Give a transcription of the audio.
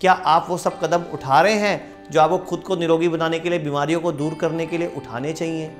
क्या आप वो सब कदम उठा रहे हैं जो आपको खुद को निरोगी बनाने के लिए, बीमारियों को दूर करने के लिए उठाने चाहिए?